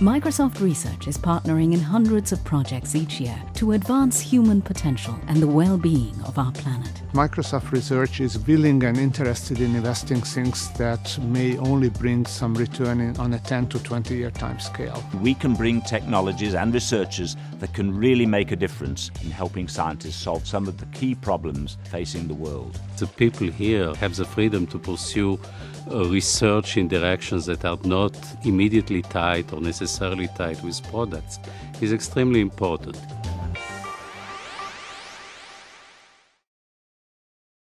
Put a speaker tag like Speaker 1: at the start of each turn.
Speaker 1: Microsoft Research is partnering in hundreds of projects each year to advance human potential and the well-being of our planet.
Speaker 2: Microsoft Research is willing and interested in investing things that may only bring some return in, on a 10 to 20 year time scale.
Speaker 3: We can bring technologies and researchers that can really make a difference in helping scientists solve some of the key problems facing the world.
Speaker 4: The people here have the freedom to pursue uh, research in directions that are not immediately tied or necessarily tied with products is extremely important.